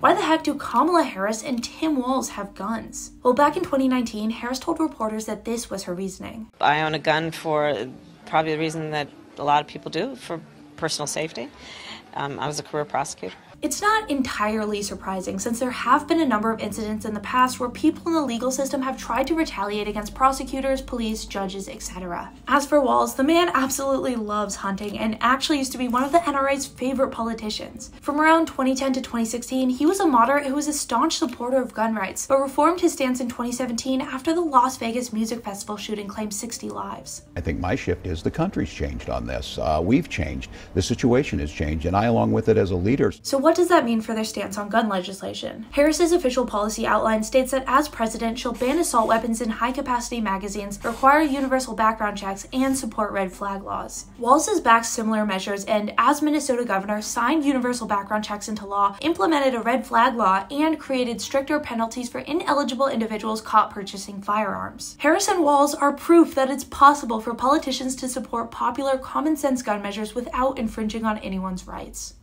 Why the heck do Kamala Harris and Tim Walz have guns? Well, back in 2019, Harris told reporters that this was her reasoning. I own a gun for probably the reason that a lot of people do for personal safety. Um, I was a career prosecutor. It's not entirely surprising since there have been a number of incidents in the past where people in the legal system have tried to retaliate against prosecutors, police, judges, etc. As for Walz, the man absolutely loves hunting and actually used to be one of the NRA's favorite politicians. From around 2010 to 2016, he was a moderate who was a staunch supporter of gun rights, but reformed his stance in 2017 after the Las Vegas Music Festival shooting claimed 60 lives. I think my shift is the country's changed on this. Uh, we've changed. The situation has changed, and I, along with it as a leader. So what does that mean for their stance on gun legislation? Harris's official policy outline states that as president, she'll ban assault weapons in high capacity magazines, require universal background checks, and support red flag laws. Walz has backed similar measures and, as Minnesota governor, signed universal background checks into law, implemented a red flag law, and created stricter penalties for ineligible individuals caught purchasing firearms. Harris and Walz are proof that it's possible for politicians to support popular common sense gun measures without infringing on anyone's rights.